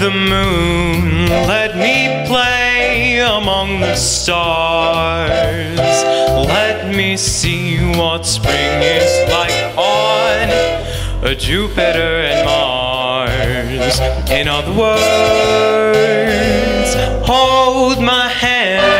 the moon, let me play among the stars. Let me see what spring is like on a Jupiter and Mars. In other words, hold my hand.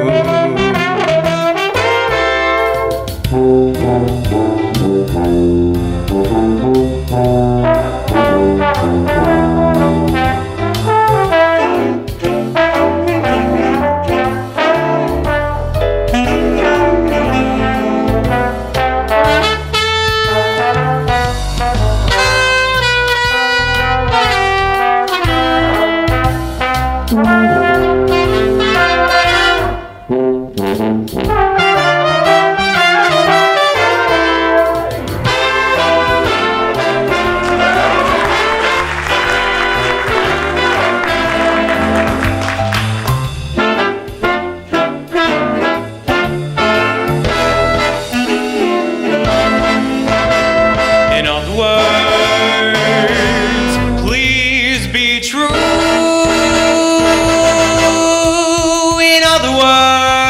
Be true. In other words,